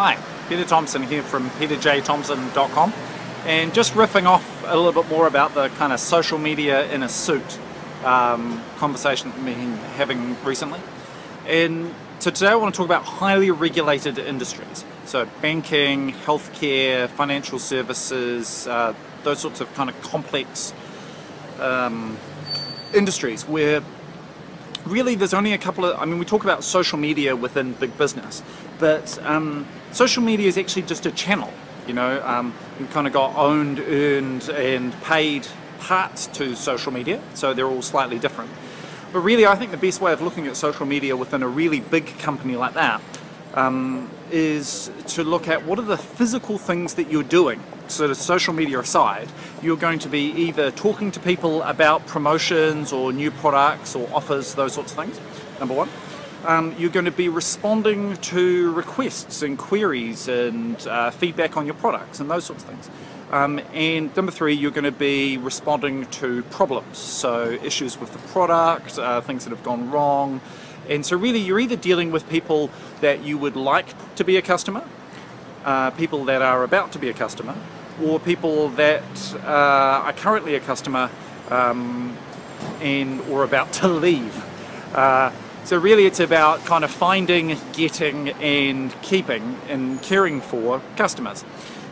Hi, Peter Thomson here from peterjthomson.com and just riffing off a little bit more about the kind of social media in a suit um, conversation we've been having recently. And so today I want to talk about highly regulated industries. So banking, healthcare, financial services, uh, those sorts of kind of complex um, industries where really there's only a couple of, I mean we talk about social media within big business, but um, social media is actually just a channel, you know, um, you've kind of got owned, earned and paid parts to social media, so they're all slightly different. But really I think the best way of looking at social media within a really big company like that um, is to look at what are the physical things that you're doing. Sort of social media aside, you're going to be either talking to people about promotions or new products or offers, those sorts of things, number one. Um, you're going to be responding to requests and queries and uh, feedback on your products and those sorts of things. Um, and number three, you're going to be responding to problems, so issues with the product, uh, things that have gone wrong. And so really you're either dealing with people that you would like to be a customer, uh, people that are about to be a customer, or people that uh, are currently a customer um, and or about to leave. Uh, so really it's about kind of finding, getting and keeping and caring for customers.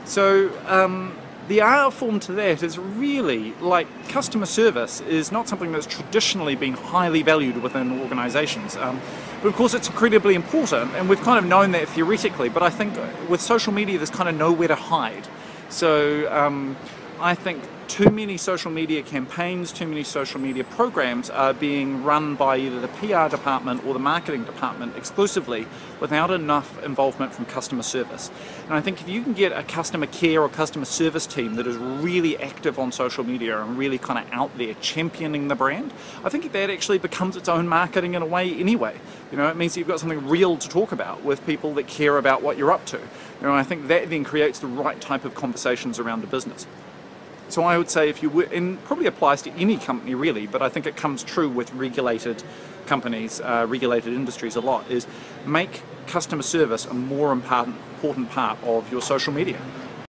So um, the art form to that is really like customer service is not something that's traditionally been highly valued within organizations. Um, but of course it's incredibly important and we've kind of known that theoretically, but I think with social media there's kind of nowhere to hide. So um, I think too many social media campaigns, too many social media programs are being run by either the PR department or the marketing department exclusively without enough involvement from customer service. And I think if you can get a customer care or customer service team that is really active on social media and really kind of out there championing the brand, I think that actually becomes its own marketing in a way anyway. You know, it means you've got something real to talk about with people that care about what you're up to. You know, I think that then creates the right type of conversations around the business. So I would say if you were, and probably applies to any company really, but I think it comes true with regulated companies, uh, regulated industries a lot, is make customer service a more important part of your social media.